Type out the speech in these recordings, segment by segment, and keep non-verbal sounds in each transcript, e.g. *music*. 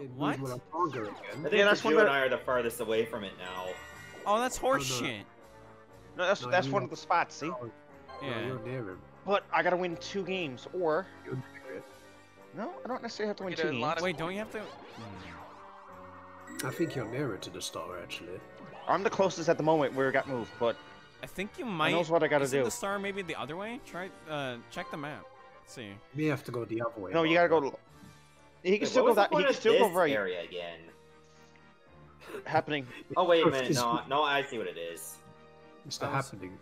It What? when I'm stronger I think Yeah, that's that's one you of and the- I are the farthest away from it now. Oh, that's horse no. No, that's No, that's one of the spots. See, Oh, no, Yeah. you're near him. but I gotta win two games, or You're near it. no, I don't necessarily have to win two games. lot of- Wait, don't you have to? Hmm. I think you're nearer to the star actually. I'm the closest at the moment where it got moved, but I think you might. knows what I gotta isn't do. the star maybe the other way? Try, uh, check the map. Let's see. You may have to go the other way. no, you gotta go. To, he can Wait, still go that. He can still go this right. area again? Happening. Oh wait a *laughs* minute, no, no, I see what it is. It's the I was- happening.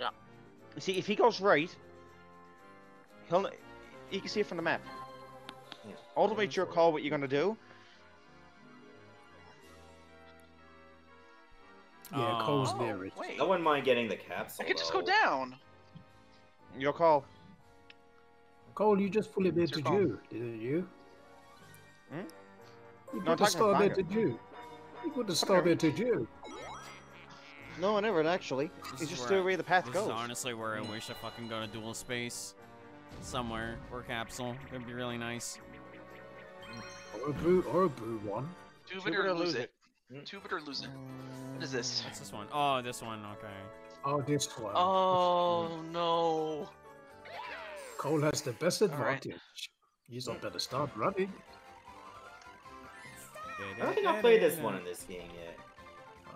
You See, if he goes right, he'll. You can see it from the map. Yeah. Ultimately, it's your call what you're gonna do. Yeah, Cole's Oh, near it. Wait, I wouldn't mind getting the capsule. I could just go down. Your call. Cole, you just pull it It's into your you, didn't you? Hmm? You No, I'm put the talking star about there Fire. you. You put the star there to you. No, I never actually. This It's is just where the way the path This goes. is honestly where I wish I fucking go to dual space. Somewhere. Or capsule. That'd be really nice. Or a brew, or a brew one. Do Two it it or or lose lose it. it. Two it or lose it. What is this? What's this one? Oh, this one. Okay. Oh, this one. Oh no. Cole has the best right. advantage. He's not better start running. I don't think I played this one in this game yet.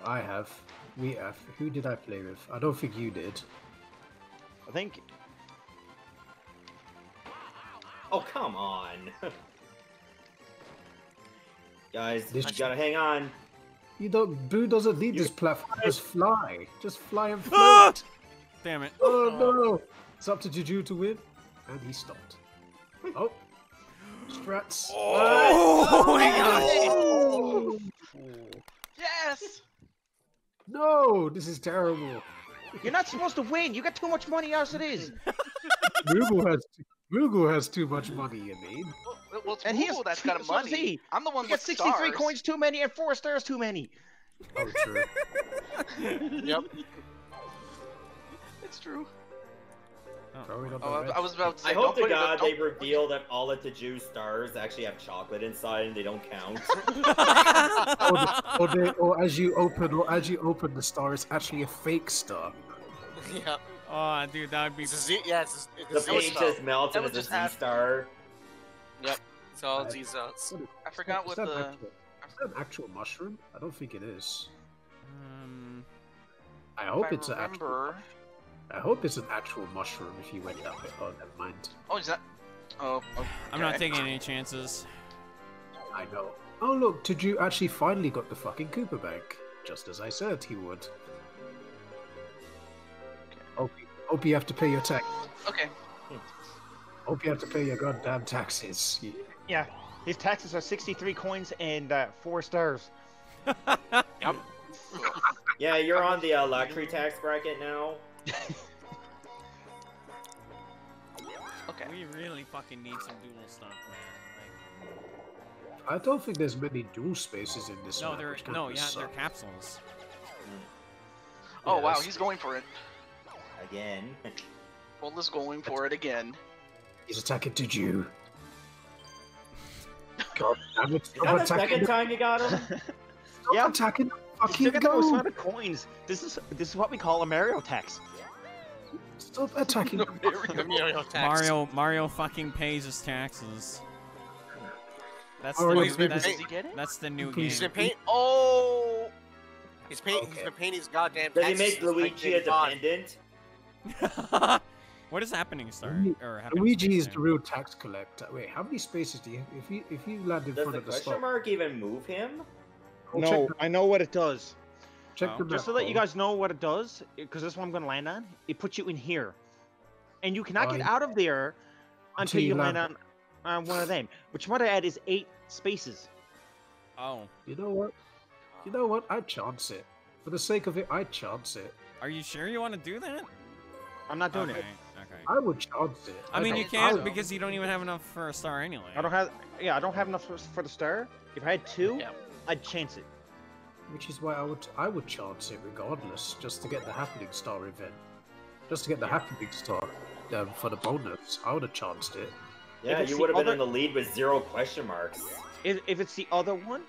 I have. We have. Who did I play with? I don't think you did. I think. Oh come on, *laughs* guys, This- you gotta hang on. You don't. Boo doesn't need You- this platform. Just fly. Just fly and Ah! float. Damn it. oh no! It's up to Juju to win, and he stopped. Oh, strats. Oh, uh, oh my oh. god. Yes. No, this is terrible. You're not supposed to win. You got too much money as it is. *laughs* Moogle has Moogle has too much money. You mean? Well, well it's And he has Moogle that's two- got so money. he. I'm the one You with got 63 stars. coins too many and four stars too many. Oh, true. *laughs* Yep. it's true. Throwing Oh, I. I was about to say. I hope don't to God they reveal that all of the Jew stars actually have chocolate inside and they don't count. *laughs* or, the, or, they, or as you open, or as you open the star, it's actually a fake star. *laughs* yeah. Oh, dude, that would be. It's a Z. Yeah, it's a, it's the a Z page just melts That and it's a just Z have- star. It's all Z zones. I forgot is what that the. Actual, is that an actual mushroom? I don't think it is. Um, I If hope I it's an actual. Remember. I hope it's an actual mushroom. If you went up way, oh, never mind. Oh, is that? Oh. I'm not taking any chances. I know. Oh look, Taju actually finally got the fucking Koopa Bank, just as I said he would. Hope, hope you have to pay your tax. Okay. Hope you have to pay your goddamn taxes. You- Yeah. His taxes are 63 coins and uh, four stars. *laughs* yep. Yeah, you're on the uh, luxury tax bracket now. *laughs* Okay. We really fucking need some dual stuff, man. I don't think there's many dual spaces in this Like, no, map. they're no, of yeah, they're suck. capsules. Oh Yeah, wow, he's going for it. Again. Bull is going for it again. He's attacking Taju. *laughs* God damn it! Is Stop that the second time you got him? *laughs* stop Yeah. attacking the You fucking still got the most gold! amount of coins. This is this is what we call a Mario tax. Stop attacking the Mario. Mario, Mario fucking pays his taxes. That's Mario the is new, maybe- that's, Does he get it? that's the new Please He's game. been paint. Oh. He's paint. He's Okay. been painting his goddamn. Does he make Luigi a dependent? *laughs* what is happening, Star? Or happening, Luigi is the real tax collector. Wait, how many spaces do you? If you if you land in Does front the of the question stop, mark even move him? oh, no, I know what it does. The, check Oh. the. Just to let you guys know what it does, because this is what I'm going to land on. It puts you in here, and you cannot get Fine. out of there until you land land- on on one of them. Which what I add is eight spaces. Oh, You know what? You know what? I'd chance it. For the sake of it, I'd chance it. are you sure you want to do that? I'm not doing okay, it. okay. I would chance it. I mean, you can't don't- because you don't even have enough for a star anyway. I don't have. Yeah, I don't have enough for, for the star. If I had two, Yeah. I'd chance it. Which is why I would I would chance it regardless, just to get the happening star event, just to get the happening star um, for the bonus. I would have chanced it. Yeah, you would have been in the lead with zero question marks. If, if it's the other one,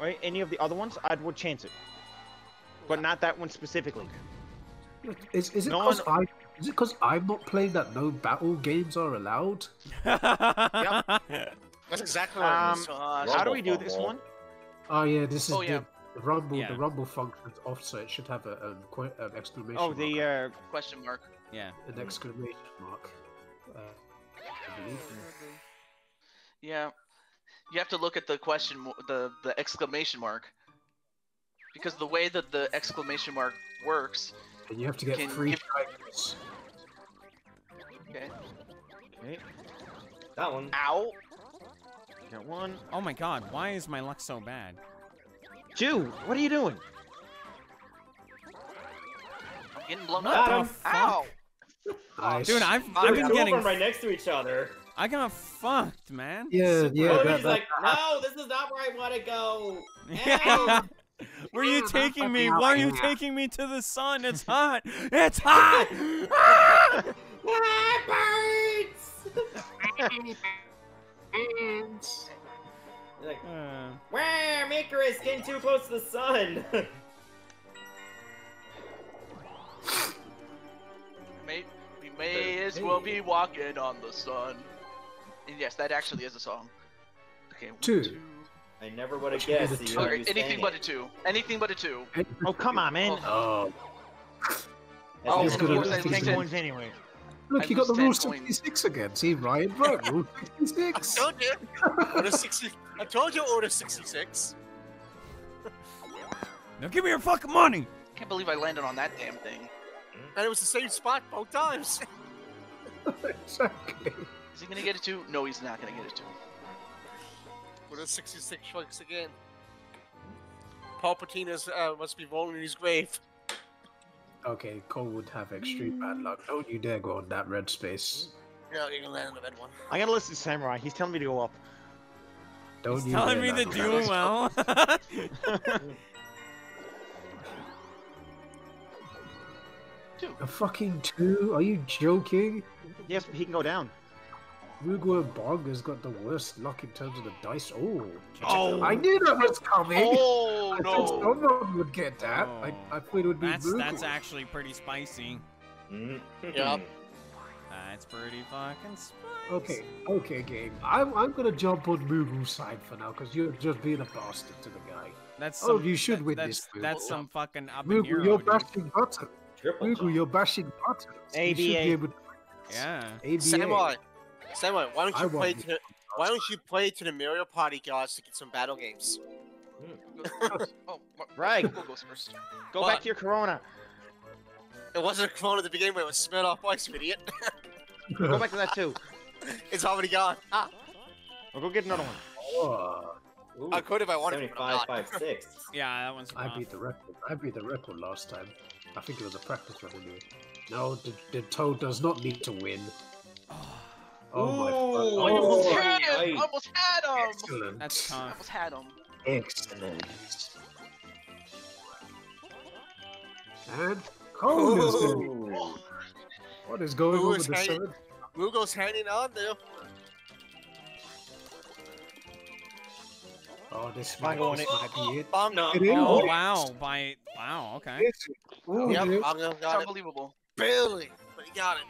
right? Any of the other ones, I would chance it. But not that one specifically. Is, is it No because I is it because I'm not playing that no battle games are allowed? *laughs* That's exactly what Um, it is. Uh, How do we do this one? Oh yeah, this is Oh, yeah. The, the rumble. Yeah. The rumble functions off, so it should have a, um, que- um, exclamation. Oh, mark. the uh, question mark. yeah. an exclamation mark. Uh, I believe. Yeah, you have to look at the question, the the exclamation mark, because the way that the exclamation mark works. And you have to get Can three give- tries. Okay. okay, That one. Ow. got one. Oh my god, why is my luck so bad? Jew, what are you doing? I'm getting blown What up. the Ow. Ow. Nice. Dude, I've, I've been getting of them right next to each other. I got fucked, man. Yeah, Super- yeah. That- like, no, this is not where I want to go. *laughs* Yeah. Where are you taking me? Why are you taking me to the sun? It's hot. It's *laughs* hot. Ah! *laughs* Ah, birds! Like, Uh, wow, Icarus getting too close to the sun. *laughs* May, we may as well be walking on the sun. And yes, that actually is a song. Okay. one, Two. I never would have guessed. that you would Okay, anything saying but a two. Anything but a two. Oh, come on, man. Oh, That's Oh, he's just gonna- I think. anyway. Look, I you got the lose rule 66 again. See, Ryan broke rule *laughs* 66. I told you. Order 60. I told you order 66. now give me your fucking money. Can't believe I landed on that damn thing. And it was the same spot both times. *laughs* exactly. Is he gonna get a two? No, he's not gonna get a two. Order 66 once again. Palpatine is, uh, must be rolling in his grave. Okay, Cole would have extreme bad luck. Mm. Don't you dare go on that red space. Yeah, you're gonna land on the red one. I gotta listen to Samurai. He's telling me to go up. Don't He's you telling dare me to that do red- well. *laughs* A fucking two? Are you joking? Yes, but he can go down. Rugo Bog has got the worst luck in terms of the dice. Oh, Oh. I knew that was coming. Oh *laughs* I thought no! someone would get that. I, Oh. I thought it would be That's Rugo. that's actually pretty spicy. Mhm. Yup. That's pretty fucking spicy. Okay, okay, game. I'm, I'm gonna jump on Mugu's side for now because you're just being a bastard to the guy. That's Oh, some, you should that- win that's, this, Mugu. That's some fucking up and Mugu, hero, you're dude. bashing buttons. Triple you're bashing buttons. You should be able to- Yeah. ABA. Samurai. Samurai, why don't you want play to the, why don't you play to the Mario Party gods to get some battle games? *laughs* Oh, Right. Google goes first. Go What? back to your Corona. It wasn't a clone at the beginning, but it was Smirnoff Ice, you idiot. Go back to that too. *laughs* it's already gone. Ah, Or go get another one. Oh, Ooh, I could if I wanted, but I'm 75, not. 5, 6. *laughs* Yeah, that one's I rough. beat the record. I beat the record last time. I think it was a practice run anyway. No, the, the Toad does not need to win. *sighs* Oh my Ooh. fuck. Almost Oh, had him! right. Almost had him! Excellent. That's tough. Almost had him. Excellent. And Cole is doing. Ooh. What is going on with the hanging- Mugo's hanging on there. Oh, this I'm might, going this it. might be it. I'm not. It is. Oh Oh. wow! By wow. Okay. Is it? Ooh, Yep, yeah. I'm gonna It's got it. unbelievable. Barely, but he got it.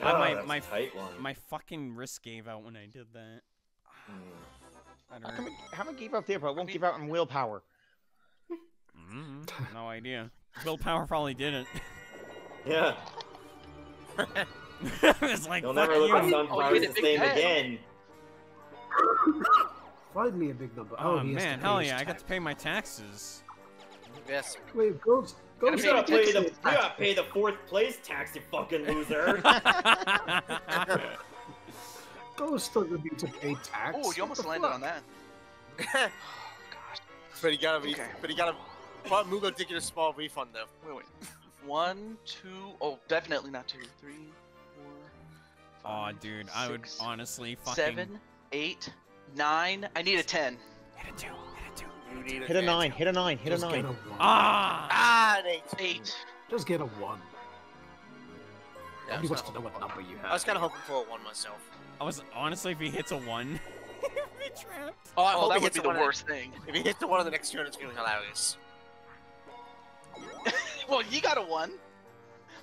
Uh, my- Oh, that's my- a tight one. My fucking wrist gave out when I did that. Mm. That How hurt. come, it, how come it gave up there, but it won't give out in willpower? Mhm, No idea. Willpower probably didn't. *laughs* Yeah, *laughs* it's like you'll never look you. at Oh, sunflowers the same head. again. Finally a big number. Oh, he has to man, hell yeah! I got to pay my taxes. Yes. Wait, Ghost. Gotta Ghost You gotta pay the you gotta pay the fourth place tax, you fucking loser. *laughs* *laughs* Ghost doesn't need to pay tax. Oh, you almost landed on that. *laughs* Oh, God. But he got a, Okay. but he got a, but Mugo did get a small refund though. Wait, wait. One, two, oh, definitely not two. Three, four, Aw, five, dude, I would honestly fucking seven, eight, nine. I need a ten. hit a two, hit a two. You need Hit a nine, hit a nine, hit a Just get nine. a. Ah! Ah, an eight. Eight. Just get a one. Yeah, I He was wants to know what number you have. I was kind of hoping for a one myself. I was honestly, if he hits a one, *laughs* he'd be trapped. Oh, I Oh, hope that he would be the the one. worst thing. If he hits the one on the next turn, it's gonna be hilarious. *laughs* well, you got a one.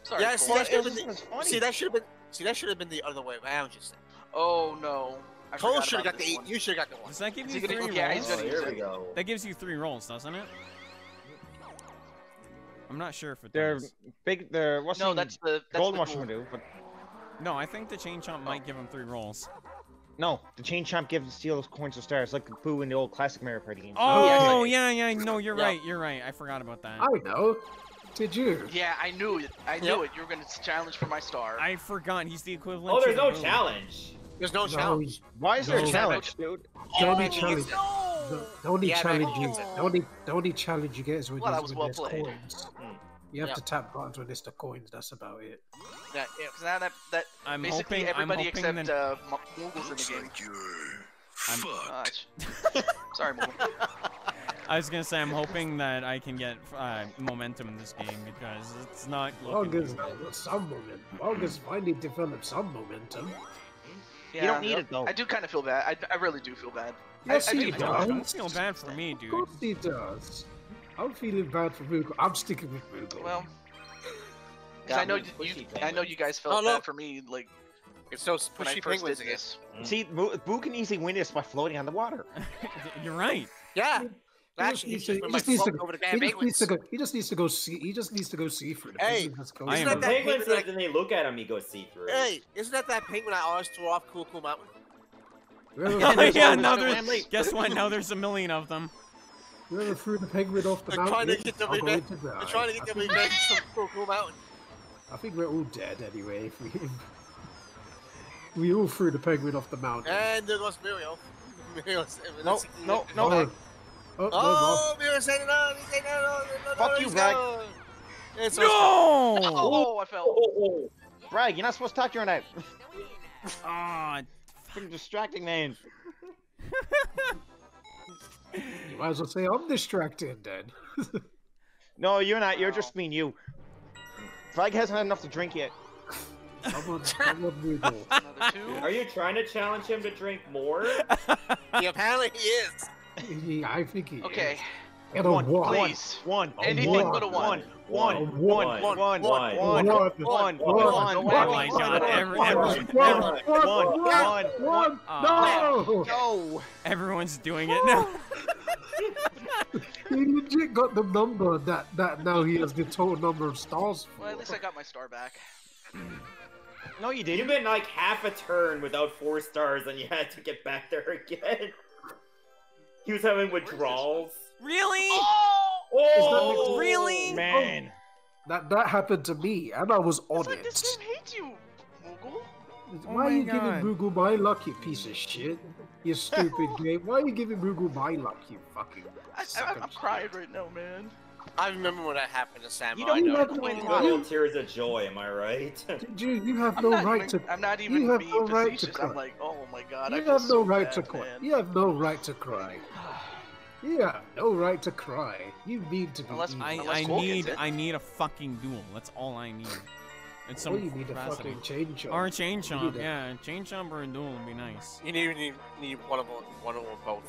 Sorry. Yeah, see, that should have been Isn't the, funny? see that should have been see that should have been the other way around. Just Oh no. I Cole should have got the eight. one. You should have got the one. Does that give Is you he gonna- three yeah, rolls? Oh, here we go. That gives you three rolls, doesn't it? I'm not sure if it They're does. big. They're what's No, the that's the that's gold the mushroom ghoul. do, but No, I think the chain chomp might give him three rolls. no, the chain chomp gives steals coins or stars like Boo in the old classic Mario Party games. Oh, yeah. yeah, yeah. No, you're Yeah. right. You're right. I forgot about that. I know. Did you? Yeah, I knew it. I knew Yep. it. You were gonna challenge for my star. I forgot. He's the equivalent. Oh, there's to no Boo. challenge. There's no No, challenge. Why is there a challenge, dude? the only challenge. no. The, the only Yeah, challenge back you, in- the only, the only challenge you get is when, Well, you, that was when well there's played. coins. Hmm. You have Yeah. to tap buttons when it's the coins. That's about it. Yeah, yeah. 'Cause now that that I'm basically hoping. everybody I'm except that. uh, Mo- Moogle's in the game. Uh, sh- *laughs* Sorry, Moogle. I was gonna say I'm hoping that I can get uh, momentum in this game because it's not looking. August, too some momentum. August finally developed some momentum. Yeah, You don't need it though. I do kind of feel bad. I, I really do feel bad. Yes, I he do- Don't, don't feel bad for me, dude. Of dude. course he does. I'm feeling bad for Moogle. I'm sticking with Moogle. Well, I know you, Pushy I know you guys felt Oh, bad for me like It's those when I pushy first penguins did again. this. See, Boo, Boo can easily win this by floating on the water. *laughs* You're right. Yeah. He just needs he to- just he just needs to- over he just needs to go. He just needs to go see. He just needs to go see through. Hey, penguin I Isn't am- that that penguins penguin like, when they look at him, he goes see through. Hey, isn't that that penguin I always threw off Cool Cool Mountain? Whoever, *laughs* Oh, yeah, now there's. Guess what? Now there's a million of them. whoever threw the penguin off the They're trying to mountain. get the are going revenge- to. They're trying to get I think- revenge from Cool Cool Mountain. I think we're all dead anyway. If we, we all threw the penguin off the mountain. And there goes Muriel. *laughs* Muriel's, No, no, no. Oh, oh, Oh, Muriel's saying no, he's saying no, no, no, Fuck no, you, he's Bragg. gone. It's so No! Oh, I fell. Bragg, you're not supposed to talk during that. Ah, Pretty distracting, man. You might as well say I'm distracted then. *laughs* No, you're not. You're just being you. Bragg hasn't had enough to drink yet. I'm on, I'm on Another two. Are you trying to challenge him to drink more? *laughs* he apparently he is. Yeah, I think he Okay, is. And a One, one. please. One. A Anything one. but a one. One. A One. one. One. One. One. One. One. One. One. One. One. Oh my God, every- One. every- One. every- One. One. One. One. One. Ah. No! No. everyone's doing it now. He legit got the number that that now he has the total number of stars. Well, at for. least I got my star back. No, you You didn't. been like half a turn without four stars, and you had to get back there again. He was having withdrawals. really? Oh, oh! Really? Oh. Man. That that happened to me, and I was on It's like it. this game hates you, Moogle. Oh Why are you God. giving Moogle my luck, you piece of shit? You stupid *laughs* game. Why are you giving Moogle my luck, you fucking I, I, I'm crying right now, man. I remember when that happened to Sam. You I don't know. have even no win idea. Little tears of joy, am I right? *laughs* Did *laughs* you? You have I'm no right even, to. I'm not even You have being no right to facetious. I'm cry. like, oh my god, I You feel have no so right bad, to cry. man. You have no right to cry. Yeah, no right to cry. You need to be. Unless- I, Unless I need. I need a fucking duel. That's all I need. It's some Well, you need a capacity. fucking change Or a chain You chomp, yeah, chain chomp or a duel would be nice. You need, need, need one of them, one or both.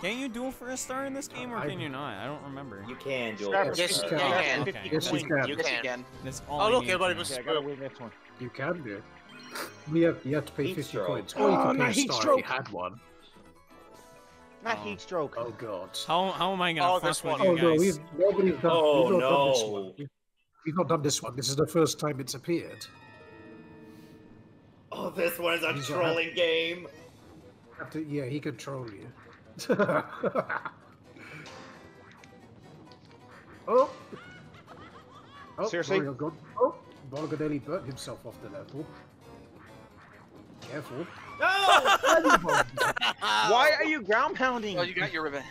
Can you duel for a star in this game, or can you not? I don't remember. You can do Scrap it. Yes, you you can. can. Okay. Yes, you coins. can. Oh, you Yes, can. again. That's all Oh, look, need everybody to was- know. Okay, I gotta win this one. You can do. You have, you have to pay Heat 50 stroke. coins. Or you Oh, can pay not a heat star stroke. if you had one. Not Oh. heat stroke. Oh god. How, how am I gonna Oh, fuck this with one. you Oh no, guys? we've nobody's done, Oh, we've not done this no. one. We've, we've not done this one. This is the first time it's appeared. Oh, this one is a These are- trolling game. Have to, yeah, he can troll you. *laughs* oh. oh Seriously? Mario got, oh, Bolgadelli burnt himself off the level. Careful. No! *laughs* Why are you ground pounding? Oh, you got your revenge.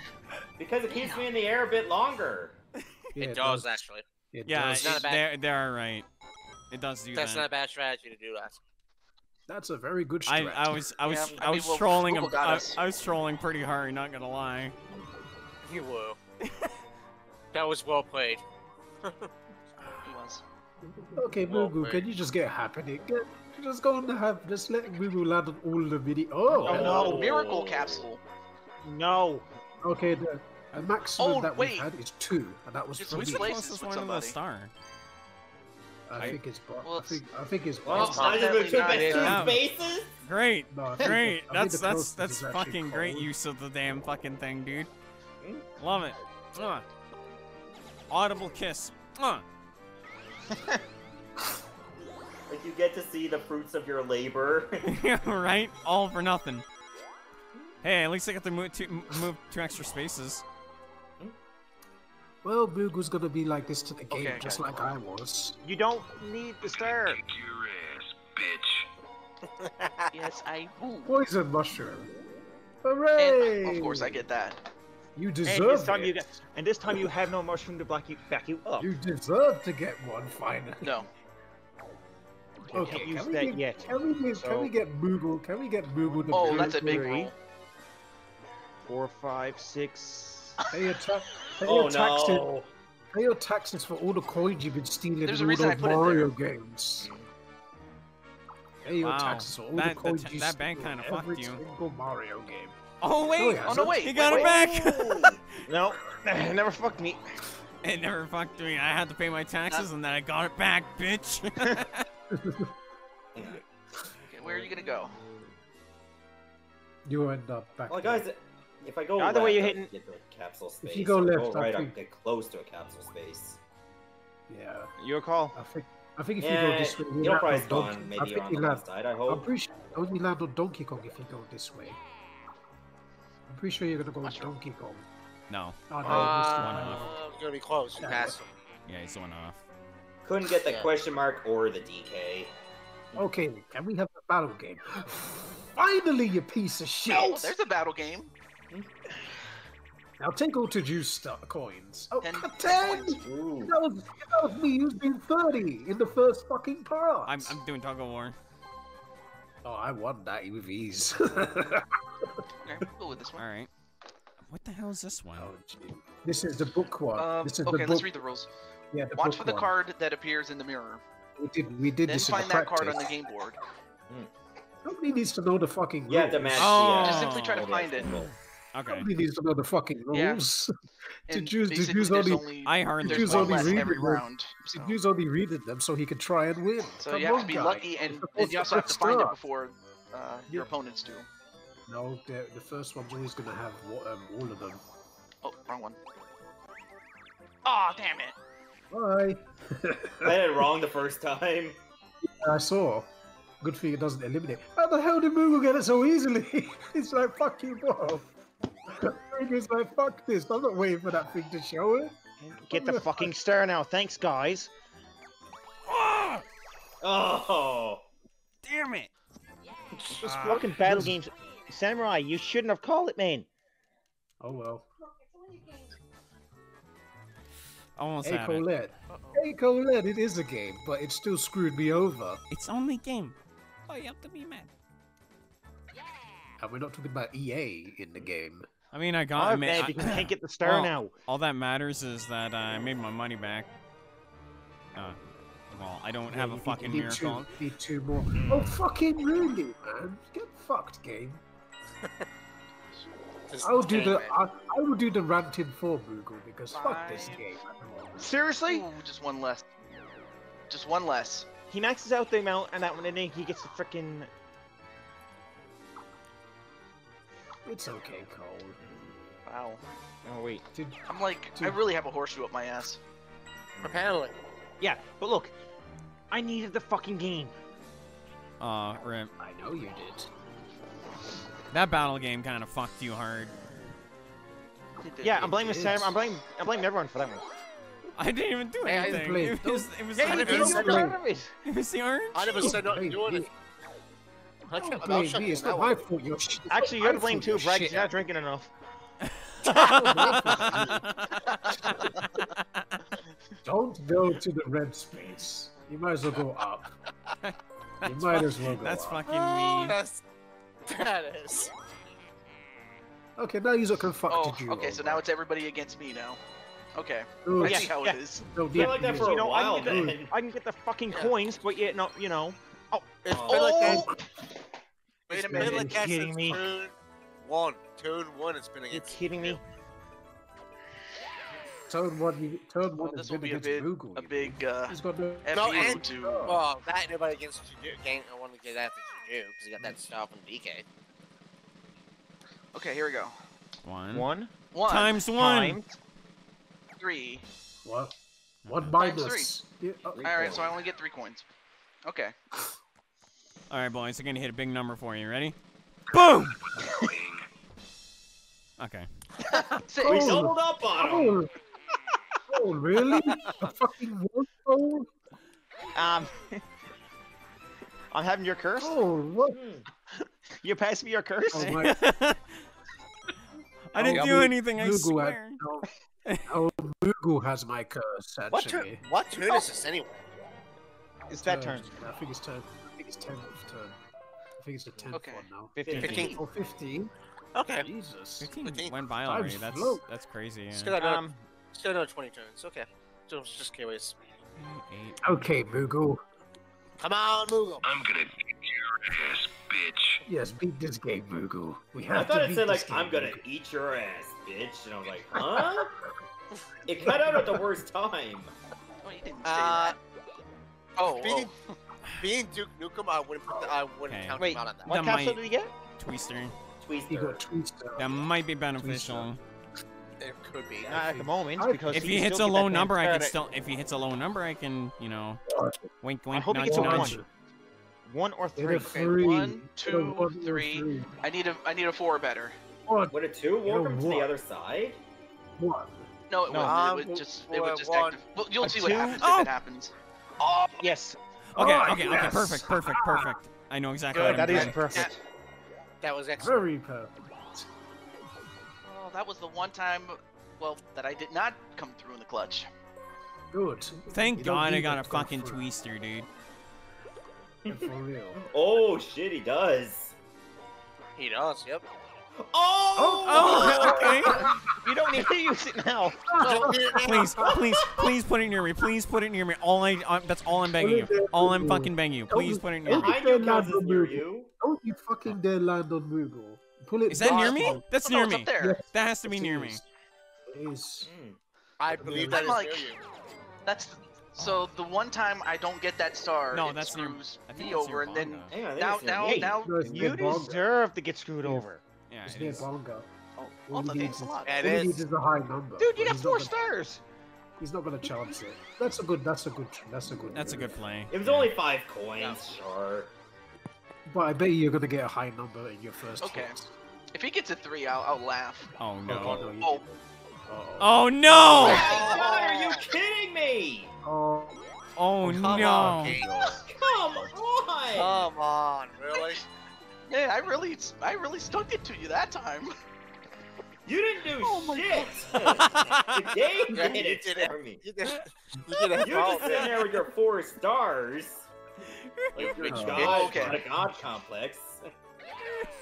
because it keeps me in the air a bit longer. Yeah, *laughs* it does, actually. It yeah, does. not a bad- they're, they're right. It does do that. That's that. not a bad strategy to do that. That's a very good I. I was I was Yeah, I, I was mean, well, trolling him. Google got I, was trolling pretty hard. Not gonna lie. You were. *laughs* that was well played. *laughs* He was. Okay, Well, Mugu, wait. can you just get happening? Get, just go and have just let Mugu land on all the video. Oh, Oh, no. Miracle capsule. No. Okay, the, the maximum Oh, that wait. we've had is two, and that was It's for Who's me. the closest one to the somebody. star? I think it's Bob. Well, I think I think it's Well, Bob. I just moved two not it. to Yeah. faces. Great, No, great. I think That's that's that's is actually fucking great use of the damn fucking thing, dude. Hmm? Love it. Mwah. Audible kiss. Mwah. *laughs* Like you get to see the fruits of your labor. *laughs* Right? All for nothing. Hey, at least I got to move two, move two extra spaces. Well, Mugu's gonna be like this to the game, Okay, just okay. like I was. You don't need the star. *laughs* Yes, I will. Poison mushroom. And, Hooray! of course, I get that. You deserve And this time it. you get, and this time you have no mushroom to back you back you up. You deserve to get one finally. No. Okay, can't use can we that get, yet. Can we get, can So- we get Moogle? Can we get Moogle to Oh, that's a big Three. roll. Four, five, six. Pay your, *laughs* ta- pay oh your taxes. no. Pay your taxes for all the coins you've been stealing There's in a all reason I those put it Mario there. games. Pay your Wow, taxes for all that- the coins that- you that bank kinda fucked every you. single Mario game. Oh wait! Oh, he Oh no, wait. He got wait, it wait. back. *laughs* No, it *laughs* never fucked me. *laughs* it never fucked me. I had to pay my taxes and then I got it back, bitch. Okay, where are you gonna go? You end up back. Well, there. guys, if I go Either left, way, you're hitting- get to a capsule space. If you go If left, I right, I think- get close to a capsule space. Yeah, Your call. I think. I think if you go this way, you you'll land probably on Donkey. spawn I maybe think on you the land. left side. I I'm pretty sure you only land on Donkey Kong if you go this way. I'm pretty sure you're gonna go Not with sure. Donkey Kong. no. Oh, no, Uh, this one one. off. It's gonna be close. Yeah. Pass. Yeah, he's the one off. Couldn't get the Yeah. question mark or the DK. Okay, can we have a battle game? *gasps* Finally, you piece of shit! Oh, there's a battle game. Now take all to juice stu- coins. Oh, Ten- 10! ten coins. Ooh. That was, that was me using 30 in the first fucking part. I'm I'm doing tug of war. Oh, I won that with ease. *laughs* Okay, we'll with this one. All right. What the hell is this one? Oh, gee. this is the book one. Um, this is okay, the let's read the rules. yeah, the Watch for the one. card that appears in the mirror. We did, we did Then this in find the that card on the game board. Nobody needs to know the fucking rules. You have to match Oh. the. Just simply try to all find it. Symbol. Okay. Nobody needs to know the fucking Yeah. rules. *laughs* Did And you- did basically, you there's only- only I hardly there's Jude's one only less reading every them. round. So, Drew's only reading them so he can try and win. so Come you have to be guy. lucky, and, You're and you also have to find it before uh, your opponents do. No, the, the first one's always going to have um, all of them. Oh, wrong one. Oh, damn it! Bye. *laughs* I had it wrong the first time. I saw. Good thing it doesn't eliminate. How the hell did Moogle get it so easily? *laughs* it's like, fuck you both. It's like, fuck this. I'm not waiting for that thing to show it. Get the fucking star now. Thanks, guys. Oh, Oh. damn it! This Ah. fucking battle games. Samurai, you shouldn't have called it, man. Oh well. Almost Hey had it. Colette. Hey Colette, it is a game, but it still screwed me over. It's only game. Why you have to be mad? And we're not talking about EA in the game. I mean, I got. I Oh, mean, man, I- you can't get the star Well, now. All that matters is that I made my money back. Uh, well, I don't Yeah, have a need- fucking you need two, miracle. Need two more. Oh fucking really, man! Get fucked, game. *laughs* I'll do the. I, I will do the ranting for Google because fuck this game. Seriously? Ooh, just one less. Just one less. He maxes out the amount, and that one, and then he gets the freaking. It's okay, Cole. Wow. Oh wait. Did, I'm like, I really have a horseshoe up my ass. Apparently. Yeah, but look, I needed the fucking game. Uh, rip. I know you did. That battle game kind of fucked you hard. It did. Yeah, I'm blaming is. Sam. I'm blaming. I'm blaming everyone for that one. I didn't even do Hey, I anything. played- It was, it was, Hey, the- you it didn't was, do You're part of it. it was the orange. I never said nothing Hey, doing it. I Don't can't blame shut me. you It's not my fault. You're Actually, you're my to blame too, you're Brad. 'cause shit You're not drinking enough. *laughs* Don't go to the red space. You might as well go up. You might as well go That's up. fucking Oh, mean. that's that is. Okay, now you can fuck Oh, you. okay, so now it's everybody against me now. Okay. Ooh, I yeah, see how yeah. it is. no, It's like that for You a know, I while, can get the- I can get the fucking Yeah. coins, but yet no, you know. Oh, It's Oh. been like that. Wait It's a been minute. like that kidding since me? Turn one. Turn one. It's been you against. kidding me? Turn one, you- turn Well, one this has will been be a against bit, Google. a big uh, know. He's got no. F No, you and- to. Well, that nobody against Juju. Gang, I want to get after Juju because he got that stuff in DK. Okay, here we go. One. One One, Times one. times. three. What? What by minus. Yeah, uh, All right, so I only get three coins. Okay. All right, boys. I'm gonna hit a big number for you. Ready? Boom. Okay. *laughs* Six. We Oh. doubled up on him. Oh, oh really? A fucking one goal? Um, *laughs* I'm having your curse. Oh, what? *laughs* You pass me your curse. Oh my I didn't Oh, do Mu- anything. I swear. had, no, oh, Mugu has my curse, What turn? actually. What turn is this anyway? It's that turn. I think it's turn. I think it's 10th turn. I think it's the 10th Okay. one now. 15. Fifteen. Oh, 15? Okay. Jesus. 15 Fifteen. went by already. That's float. that's crazy. Yeah. Still got another, Um, still another 20 turns. Okay. Just, just curious. Eight. Okay, Mugu. Come on, Moogle. I'm gonna beat your ass, bitch. Yes, beat this game, Mugu. We have I thought to it said like, game, "I'm gonna Mugu. eat your ass, bitch," and I was like, "Huh?" it cut out at the worst time. Oh, you didn't say Uh, that. Oh, being, oh. *laughs* being Duke Nukem, I wouldn't put the, I wouldn't Okay. count Wait, him out on that. what That capsule might- did he get? Twister. Twister. Twister. That might be beneficial. It could be. Not at the moment because If he he hits a low number, I can still. If he hits a low number, I can, you know, wink, wink, hope he nudge, gets nudge. one. one or Hit three. a three. one, Hit a two, one or three. I need a I need a four or better. What? What a two? Welcome to the other side. One. No, it No. wouldn't. Um, it would just it well, would just active. Well, you'll A see what happens Oh! if it happens. Oh, Yes, Okay, Oh, okay, okay. Perfect, perfect, perfect. I know exactly Good, what I'm that is doing. perfect. That was excellent. Very perfect. oh, that was the one time, well, that I did not come through in the clutch. Good. Thank You God I got a fucking through. twister, dude. *laughs* For real. Oh shit, he does. He does, yep. Oh! Oh, *laughs* okay. You don't need to use it now. *laughs* Please, please, please put it near me. Please put it near me. All I, uh, that's all I'm begging you. All I'm fucking begging you. Please put it near me. I knew counts as near you. Don't you fucking dare land on Moogle. Pull it Is that near me? That's near me. Yes, That has to be near me. is. It is. Mm. I believe that I'm like- near you. That's so the one time I don't get that star. No, it that's near- screws I me over, and then Bongo. Hang on, I think now now now. You deserve to get screwed over. Yeah, It's it near is. Bongo. Oh, All well, he needs a is- lot. Yeah, all he is. needs is a high number. Dude, you but got four not gonna- stars. He's not gonna chance it. That's a good. That's a good. That's a good. That's a good play. It was Yeah. only five coins, sure. But I bet you you're gonna get a high number in your first. Okay. hit. If he gets a three, I'll, I'll laugh. Oh Oh, no. no, Oh. didn't. Uh-oh. Oh Oh no! my god, are you kidding me? Oh. Oh Come no! on, Come on! Come on, really? Man, I really I really stuck it to you that time. You didn't do Oh my shit! *laughs* the game Yeah, did you it did it. for me. You did, *laughs* you did a You're just sitting there with your four stars. Like *laughs* you're a Oh. god, Okay. not a god complex.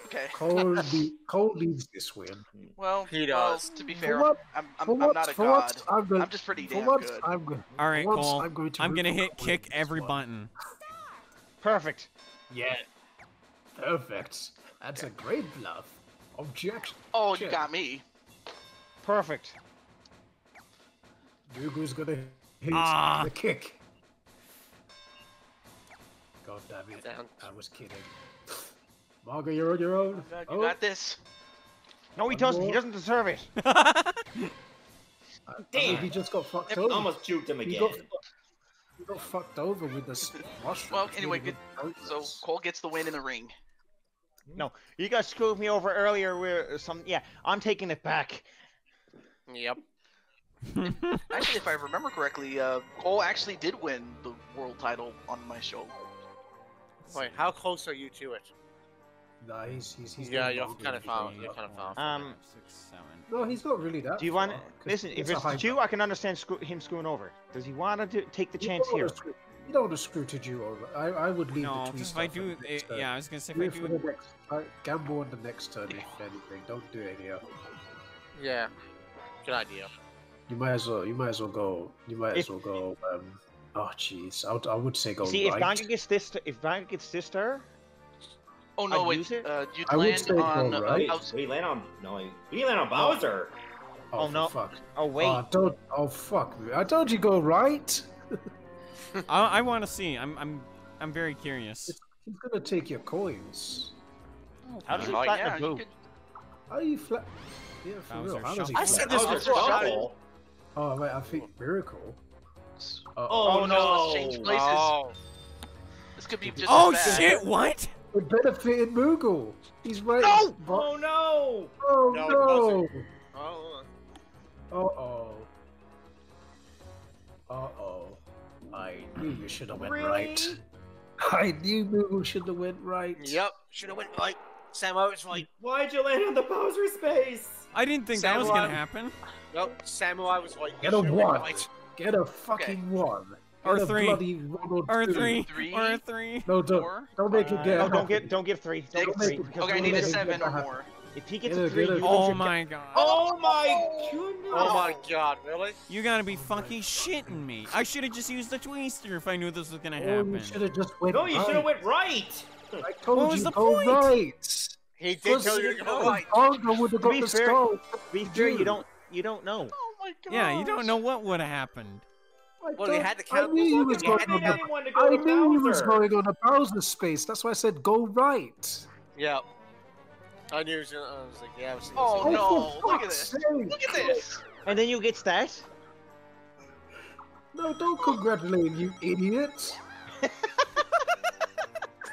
Okay. Cole, be, Cole needs this win. Well, He well, does. to be fair, what? I'm, I'm, I'm once, not a god. I'm, gonna, I'm just pretty damn once, good. I'm going. All right, Cole. I'm going to. I'm gonna hit kick every button. Perfect. Yeah. Perfect. That's a great bluff. Objection. Oh, you got me. Perfect. Dugu's gonna hit Ah. the kick. God damn it. Down. I was kidding. Margo, you're on your own. You got, Oh, got this. No, he One doesn't. He doesn't deserve it. *laughs* I mean, Damn. he just got fucked I over. almost juked him He again. got, he got fucked over with the *laughs* mushroom. Well, anyway, good. So. Cole gets the win in the ring. No, you guys screwed me over earlier. Where some? Yeah, I'm taking it back. Yep. *laughs* Actually, if I remember correctly, uh, Cole actually did win the world title on my show. Wait, how close are you to it? Nah, he's, he's, he's Yeah, doing you're kinda far- you. you're kinda far. Um, Six, seven. No, he's not really that. Do you want? far, 'cause Listen, if it's high you. I can understand screw, him screwing over. Does he want to do, take the You chance don't here? Screw- You don't want to screw to you over. I, I would leave No, the because twist if I do, the next turn. yeah, I was gonna say if Do I do. the next. Uh, gamble on the next turn, if anything. Don't do it here. Yeah. Good idea. You might as well. You might as well go. You might as well go. Um, oh, jeez. I would. I would say go See, if right. Vanga gets this, if Vanga gets this star, Oh no, I'd wait. use it? Uh, you'd I would land say go on uh, right. Bowser- We land on no. We land on Bowser. oh, oh, for no. Fuck. oh wait, Oh, don't. Oh fuck. I told you go right. *laughs* *laughs* I, I want to see. I'm I'm I'm very curious. He's gonna take your coins. how does he Oh, flatten yeah, a boot? could- How are you flat? Yeah, for Bowser real. How does he? I said this Bowser before. shuffle. Oh wait, I think miracle. Uh, Oh, Oh, no, let's change places. Oh, This could be just Oh as bad. shit! What? It benefited Moogle. He's right. No! Oh no! Oh No, no! *laughs* I knew you should have went Really? right. I knew Moogle should have went right. Yep, should have went right. Sam Owen's right. Why'd you land on the Bowser space? I didn't think that was gonna happen. Nope, Samurai was right. Get a one. right. Get a fucking one. Or Get a three. Bloody Or three. Three? Or three. No, don't. Four? Don't make it uh, get. No, happy. don't get, don't get three. Don't Don't three. make it- Okay, I need a seven or happy. more. If he gets a a- three, you Oh my god. Oh my goodness! Oh my god, really? You gotta be fucking shitting me. I should have just used the twister if I knew this was gonna happen. Oh, you should have just went No, you right. should have went right. I told What you was the go point? right. He did tell you to go the right. Bongo would have To got the fair- skull. Be fair, you don't, you don't know. Oh my god. Yeah, you don't know what would have happened. I Well, he don't- had the I knew he was You going on the. to go I knew he was going on a Bowser space. That's why I said go right. Yep. I knew he was gonna, I was like, yeah, I was thinking Oh, the no, oh, thing. look at this. sake. Look at this. And then you get that. No, don't congratulate you, idiot. *laughs*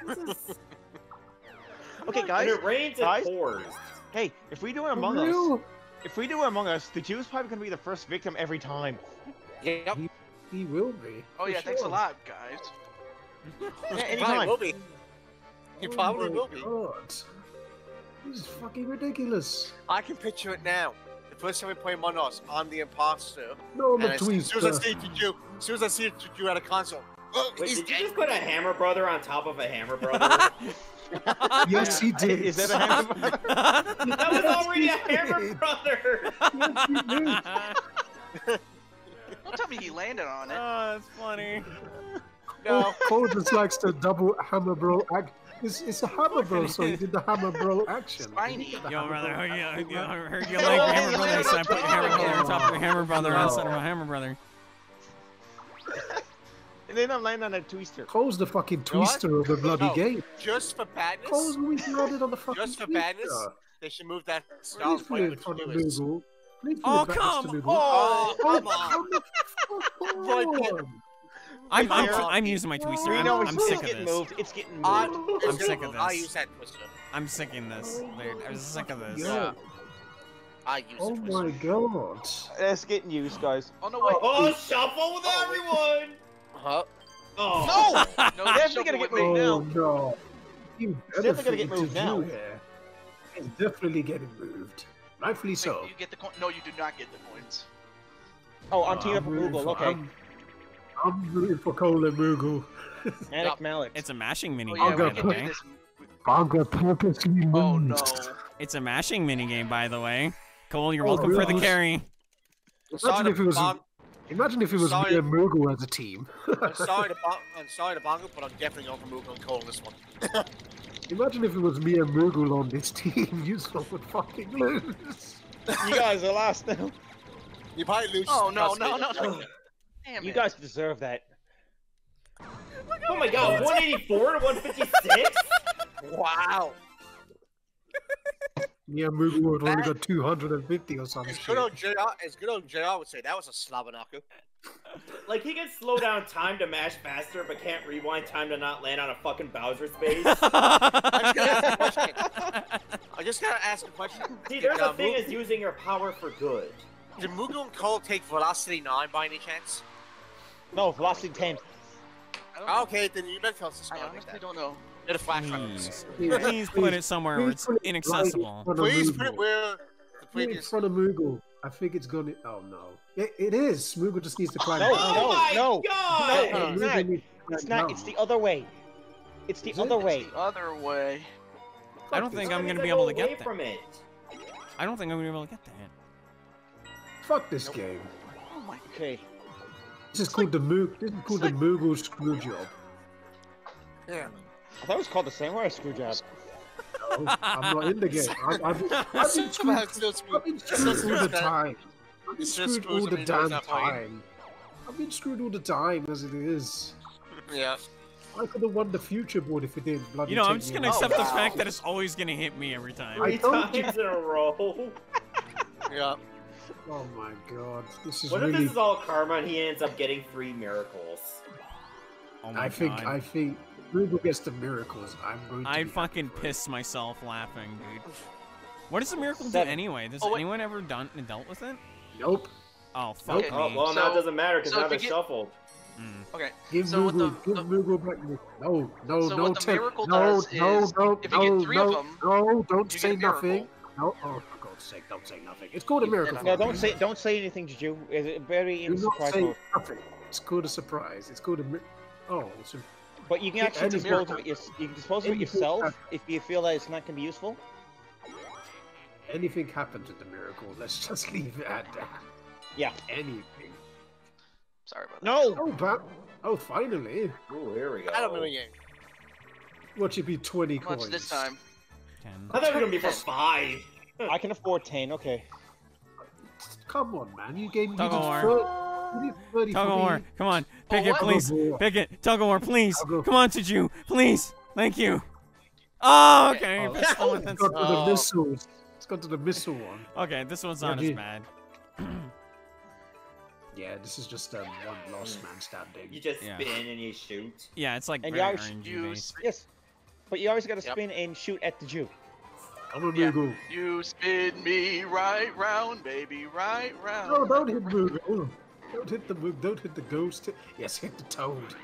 *laughs* Okay, guys. And guys. it rains Guys? and pours. Hey, if we do it For Among Us, if we do it Among Us, the Jew's probably gonna be the first victim every time. Yep. He will be. Oh for yeah, thanks a lot, guys. *laughs* Yeah, He probably will be. He Oh probably my will be. God. This is fucking ridiculous. I can picture it now. The first time we play Among Us, I'm the imposter. No, I'm And a as soon as I see it you, as soon as I see it you at a console, oh, Wait, he's did you just put a Hammer Brother on top of a Hammer Brother? *laughs* Yes, he did. Is that a hammer? *laughs* that was already a Yes, Hammer. Brother. Yes, he did. Don't tell me he landed on it. oh, that's funny. Oh, no. Cole just likes to double hammer bro act. It's, it's a hammer bro, so he *laughs* did the hammer bro action. Spiny. He did the Yo, brother, bro oh, yeah, action. yeah, I heard you like Hammer Brother, so I put your Hammer Brother on top of your Hammer Brother No. instead of a Hammer Brother. *laughs* And then I'm landing on a twister. Cole's the fucking know what? twister of the bloody No. game. Just for badness, Cole's always landed on the *laughs* fucking just for twister. badness, they should move that style Please point put it in with front of two is. Moogle. Please Oh, it back next to come Moogle. Oh, come on. come the fuck Right, on. I'm, I'm, I'm using my twister. We I'm, know I'm it's, sick of getting this. moved. It's getting moved. I, I'm sick of I use that twister. I'm sick in this, dude. I'm sick of this. Yo, I use oh the twister. my god. It's getting used, guys. Oh no, wait. Oh, shuffle with oh, everyone. Huh? Oh. No, *laughs* No, *laughs* Definitely gonna get me. moved Oh no. You definitely gonna get moved now. Here. It's definitely getting moved. Rightfully Wait, so. You get the coin. No, you do not get the coins. Oh, I'm uh, teaming up I'm with rooting Google. for- Okay. I'm, I'm rooting for Cole and Moogle. Manic Malik. It's a mashing mini Oh game, yeah, I'll we by the way. this. Purposely moved. Oh no. It's a mashing mini game, by the way. Cole, you're Oh, welcome for the carry. Imagine if it was bon- imagine if it was Sorry. me and Moogle as a team. I'm *laughs* sorry to bon- I'm sorry to Bongo, but I'm definitely going for Moogle and Cole in this one. *laughs* Imagine if it was me and Moogle on this team. *laughs* You still would fucking lose. you guys are last now. You probably lose. Oh no, trust no, no, no. Damn You it. guys deserve that. Oh my god, 184 to 156? *laughs* Wow. Yeah, and Moogle would have only got 250 or something. As good old JR, as good old JR would say, that was a slobberknocker. Like, he can slow down time to mash faster, but can't rewind time to not land on a fucking Bowser space. *laughs* I just gotta ask a question. I just gotta ask a question. See, Did, there's uh, a thing Moog- as using your power for good. Did Moogle and Cole take Velocity 9 by any chance? No, Velocity 10. I. Okay, then you better tell us I about honestly that. don't know. Get a flashlight. Please. Please put it somewhere where it's put it right inaccessible. front of Please Moogle. put it where the Put it in front of Moogle. I think it's gonna. Oh no, it, it is. Moogle just needs to climb No, down. oh my no, god! no, Moogle it's not. needs It's not. It's the other way. It's the Is it? other It's way. The other way. I don't think. I'm gonna be able to get away that. from it. I don't think I'm gonna be able to get that. Fuck this game. Oh my. Okay. This is called the Moog. This is called the Moogle screw job. Yeah. I thought it was called the samurai screw job. No, oh, I'm not in the game. *laughs* I, I've, been- I've been screwed, Somehow it's still screwed. I've been screwed all the time. I've been screwed all the and he knows damn time. I've been screwed all the time as it is. Yeah. I could have won the future board if it didn't bloody You know, I'm just gonna accept the wow. fact that it's always gonna hit me every time. I Three told you. times in a row. *laughs* Yeah. Oh my god, this is What if this is all karma and he ends up getting three miracles? Oh my I think. I think Moogle gets the miracles. I'm going to. I fucking happy. pissed myself laughing, dude. What does the miracle do anyway? Does Oh, anyone ever done dealt with it? Nope. Oh fuck Okay. me. Oh, well, now it doesn't matter because so now if they're get- shuffled. Mm. Okay. Give So what Moogle, the- give the- Moogle back. No, no, So no, what the Tim. miracle no, does no, is no, if you get no, three no, of 'em, no, don't you get say a nothing. No, oh, for God's sake, don't say nothing. It's called a miracle. no, for No, a don't say don't say anything, Juju. It's very Do in not surprise say nothing. It's called a surprise. It's called a. Mi- oh, it's a. But you can actually it's dispose of it. yours- You can dispose of it yourself happens. if you feel that it's not gonna be useful. Anything happens with the miracle. Let's just leave it at that. Yeah. Anything. Sorry about that. No. Oh, but oh, finally. Ooh, here we go. I don't know yet. What should be twenty How much coins this time? Ten. I thought it was gonna be for five. I can afford ten. Okay. Come on, man. You gave me Tug you of did war. thir- you did thirty Tug of war, come on, Oh, pick it, please. Tug of war. Pick it, tug of war, please. Come on, Juju, please. Thank you. Oh, okay. Oh, this oh, one- *laughs* it's that's- gone to the Oh. missiles. It's gone to the missile one. okay, this one's Yeah, not as bad. *clears throat* Yeah, this is just um, one lost man standing. You just Yeah. spin and you shoot. Yeah, it's like And very you always RNG You based. Yes. But you always gotta Yep. spin and shoot at the Jew. Come on, Yeah. Moogle. You spin me right round, baby, right round. No, don't hit Moogle. Don't hit the Moog. Don't hit the ghost. Yes, hit the toad. *laughs*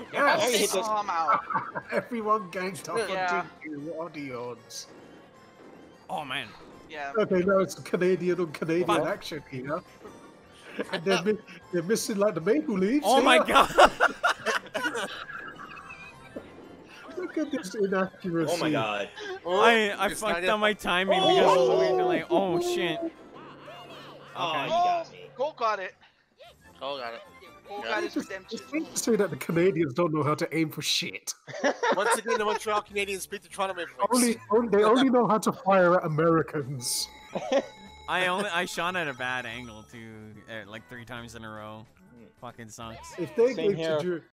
You Yes! hit the- Oh, I'm out. Everyone ganged up Yeah. on you. What are the odds? Oh man. Yeah. Okay, now it's Canadian on Canadian Fuck. action here. And they're, mi- they're missing like the maple leaves. Oh my god. *laughs* Look at this inaccuracy. Oh my god. I I fucked up my timing because of the way they're like, oh shit. Oh, Okay. you got me. Oh, Cole got it. Oh, got it. Cole Yeah. got It's his just- redemption. it's to say that the Canadians don't know how to aim for shit. *laughs* Once again, the Montreal Canadiens beat the Toronto Maple Leafs. Only, only they only know how to fire at Americans. *laughs* I only I shot at a bad angle too, like three times in a row. Fucking sucks. If they Same gave here. to Drew,